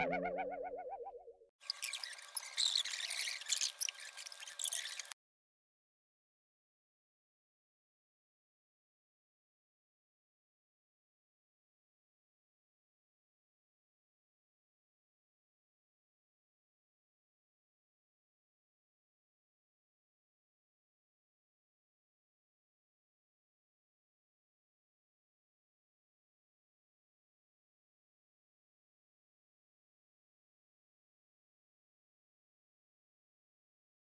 Ha ha ha ha!